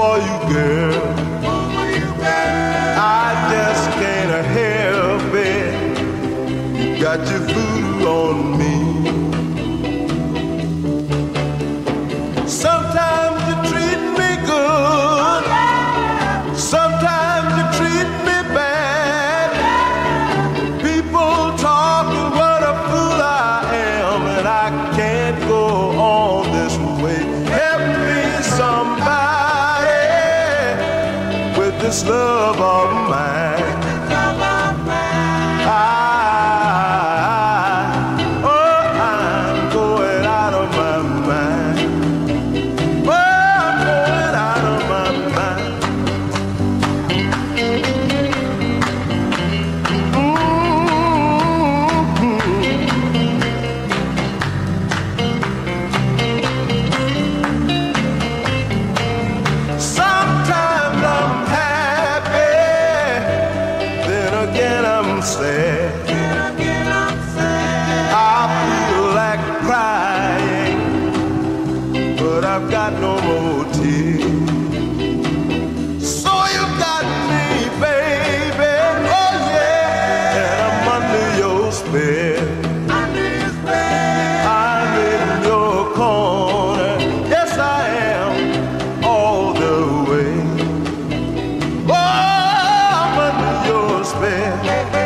for you, girl. I just can't help it. Got your food. this love of mine. upset. I feel like crying, but I've got no more tears. So you got me, baby, oh yeah, and I'm. Under your spell. I'm in your corner, yes I am, all the way. Oh, I'm under your spell.